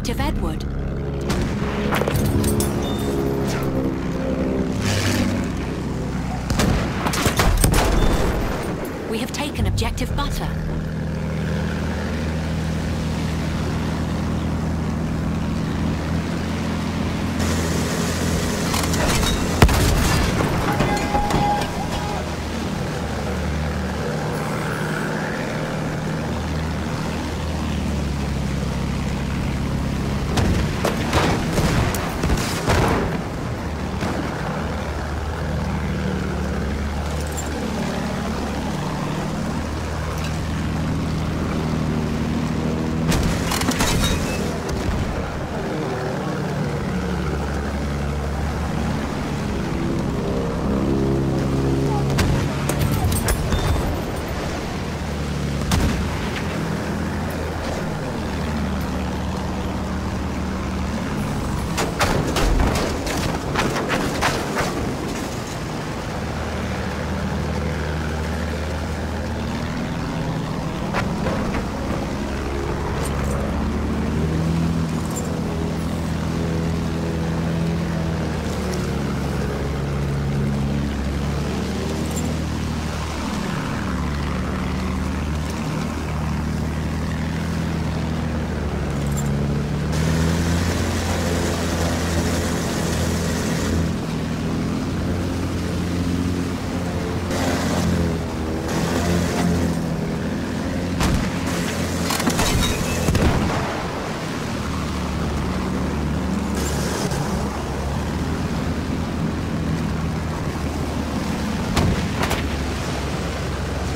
Objective Edward. We have taken Objective Butter.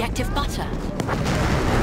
Objective butter.